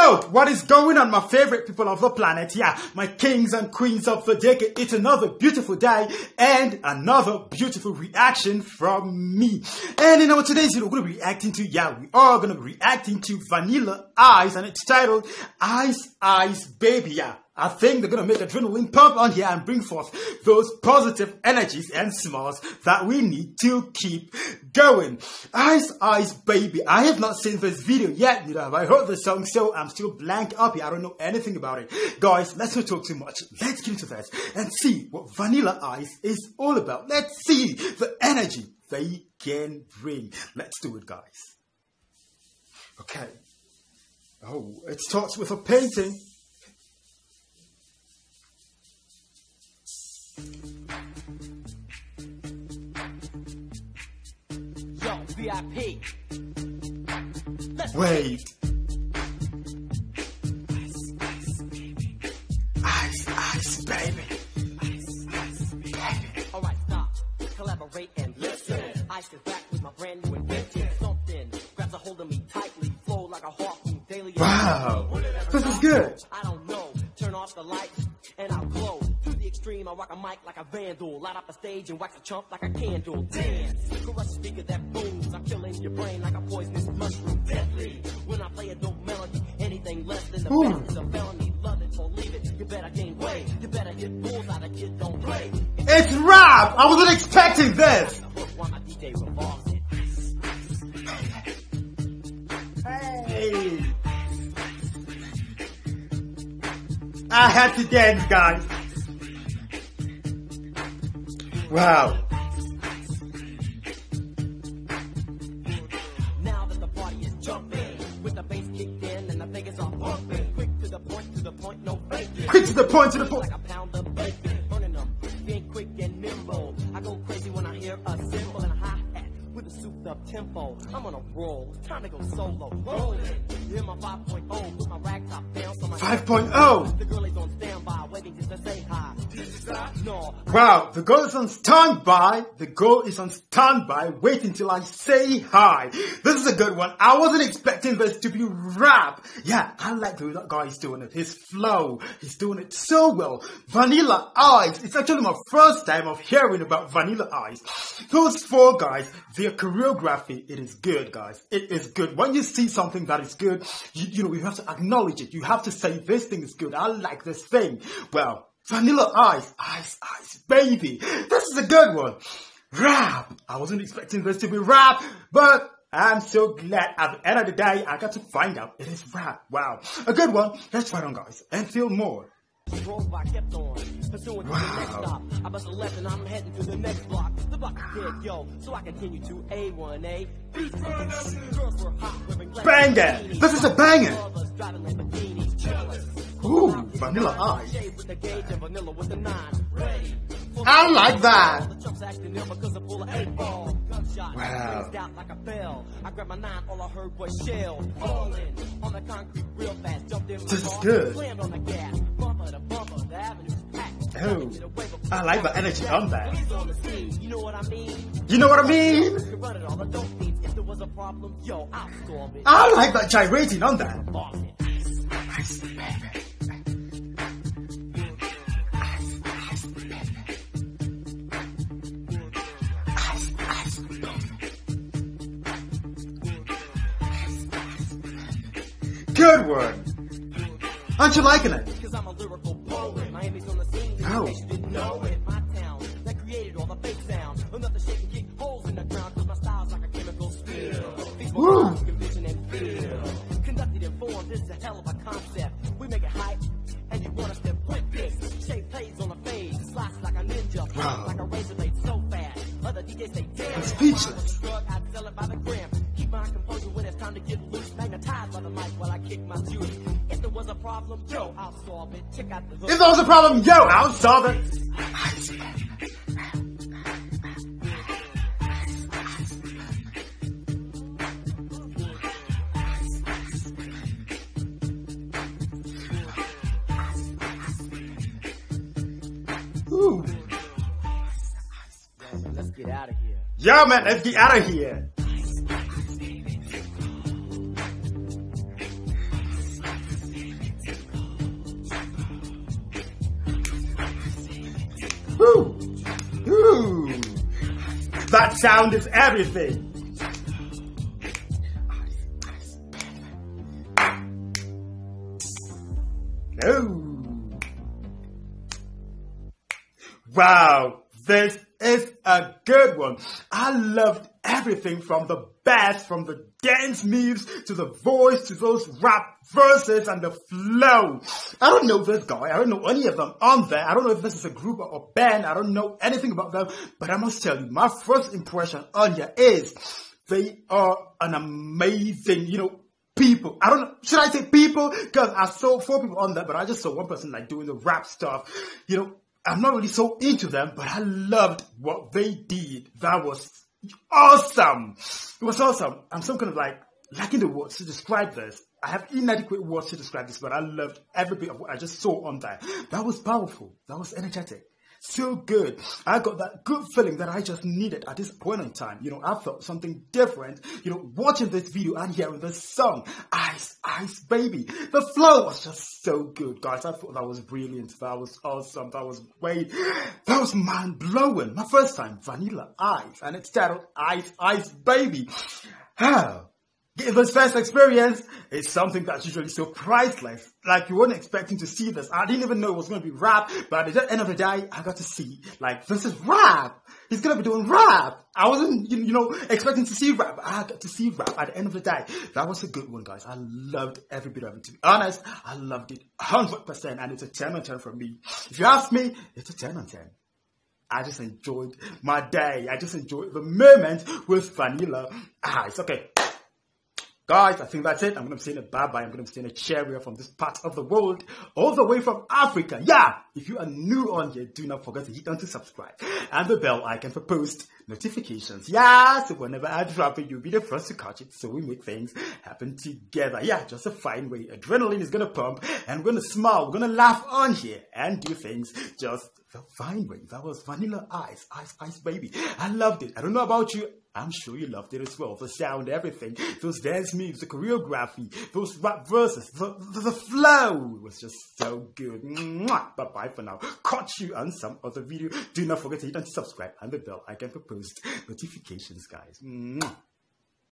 What is going on, my favorite people of the planet? Yeah, my kings and queens of the decade. It's another beautiful day and another beautiful reaction from me. And in our today's video, we're to be reacting to, yeah, we are to be reacting to Vanilla Ice and it's titled Ice Ice Baby. Yeah, I think they're gonna make adrenaline pump on here and bring forth those positive energies and smiles that we need to keep going. Ice Ice Baby. I have not seen this video yet, neither have I heard the song, so I'm still blank up here. I don't know anything about it. Guys, let's not talk too much. Let's get into this and see what Vanilla Ice is all about. Let's see the energy they can bring. Let's do it, guys. Okay. Oh, it starts with a painting. Wait. Ice, ice, baby. Alright, stop. Collaborate and listen. Ice is back with my brand new invention. Something grabs a hold of me tightly. Flow like a harpoon daily. Wow. This is good. I don't know. Turn off the lights extreme, I rock a mic like a vandal. Light up a stage and wax a chump like a candle. Dance. Crush speaker that booms. I'm killing your brain like a poisonous mushroom. Deadly. When I play a dope melody, anything less than the best is a felony. Love it or leave it. You better gain weight. You better hit bullseye. The kid don't play. It's rap. I wasn't expecting this. While my DJ revolves it. Hey. I had to dance, guys. Wow. Now that the party is jumping, with the bass kicked in and the fingers are pumping. Quick to the point, to the point, no faking. Quick to the point, to the point. Like a pound of bacon, burning them, being quick and nimble. I go crazy when I hear a cymbal and a hi hat with a souped up tempo. I'm on a roll, time to go solo. Rolling, hear my 5.0, put my rag top down so my 5.0. The girl is on standby, waiting just to say hi. Wow, the girl is on standby. The girl is on standby, Wait until I say hi. This is a good one. I wasn't expecting this to be rap. Yeah, I like the way that guy is doing it. His flow, he's doing it so well. Vanilla Ice. It's actually my first time of hearing about Vanilla Ice. Those four guys, their choreography, it is good, guys. It is good. When you see something that is good, you, you know, you have to acknowledge it. You have to say, this thing is good. I like this thing. Well, Vanilla Ice, Ice, Ice, baby. This is a good one. Rap. I wasn't expecting this to be rap, but I'm so glad at the end of the day I got to find out it is rap. Wow. A good one. Let's try on guys and feel more. drove, I kept on pursuing to the next Wow. Stop. I a left and I'm heading to the next block. The block is dead, yo, so I continue to A1A. Girls were hot, wearing black Banger. This is a banger. Others driving Lamborghinis, jealous. Ooh, Vanilla Ice. With the gauge and vanilla with the nine. I like that. The chumps acting ill because I'm full of eight ball. Gunshot. Wow. Out like a bell. I grabbed my nine, all I heard was shell. Falling on the concrete real fast. Jumped This is good. Slammed on the gas. Bumper to bumper, the avenue's packed. Oh, Get away before I like the energy on that. Police on the scene, you know what I mean? You know what I mean? You can it all, the dope fiends. If there was a problem, yo, I'll solve it. I like that gyrating on that. Ice, baby. Good one. Aren't you liking it? On the scene. In case you didn't know it. My town that created all the fake sound. Another shake and kick holes in the ground. Cause my style's like a chemical spill. These Woo. vocals can vision and feel. Conducted in form, this is a hell of a concept. We make it hype. And you want us to this. Shay plays on the fade. Slice like a ninja. Wow. Like a razor blade so fast. Other DJs say, damn. Speechless. I sell it by the gram. Keep my composure when it's time to get loose. Magnetized by the mic while I kick my juice. If there was a problem, yo, If there was a problem, yo, I'll solve it. Ooh. Let's get out of here. Yo, man, let's get out of here. That sound is everything. Oh. Wow, this is a good one. I loved everything from the bass, from the dance moves, to the voice, to those rap verses and the flow. I don't know this guy. I don't know any of them on there. I don't know if this is a group or a band. I don't know anything about them, but I must tell you, my first impression on you is they are an amazing, you know, people. I don't know. Should I say people? Because I saw four people on there, but I just saw one person like doing the rap stuff. You know, I'm not really so into them, but I loved what they did. That was awesome. It was awesome. I'm some kind of like lacking the words to describe this. I have inadequate words to describe this, but I loved every bit of what I just saw on there. That was powerful. That was energetic so good. I got that good feeling that I just needed at this point in time. You know, I felt something different, you know, watching this video and hearing this song, Ice, Ice Baby. The flow was just so good, guys. I thought that was brilliant. That was awesome. That was great. That was mind blowing. My first time, Vanilla Ice, and it's titled Ice, Ice Baby. Ah. This first experience is something that's usually so priceless. Like you weren't expecting to see this. I didn't even know it was going to be rap, but at the end of the day, I got to see like this is rap. He's going to be doing rap. I wasn't, you know, expecting to see rap. I got to see rap at the end of the day. That was a good one, guys. I loved every bit of it. To be honest, I loved it 100% and it's a 10 on 10 from me. If you ask me, it's a 10 on 10. I just enjoyed my day. I just enjoyed the moment with Vanilla Ice. Okay. Guys, I think that's it. I'm going to be saying a bye-bye. I'm going to be saying a cheerio from this part of the world, all the way from Africa. Yeah! If you are new on here, do not forget to hit on to subscribe and the bell icon for post notifications. Yeah! So whenever I drop it, you'll be the first to catch it. So we make things happen together. Yeah, just a fine way. Adrenaline is to pump and we're to smile. We're to laugh on here and do things just the fine way. That was Vanilla Ice, Ice, Ice Baby. I loved it. I don't know about you. I'm sure you loved it as well. The sound, everything, those dance moves, the choreography, those rap verses, the, the, the flow was just so good. Bye bye for now. Catch you on some other video. Do not forget to hit on subscribe and the bell icon for notifications, guys. Mwah.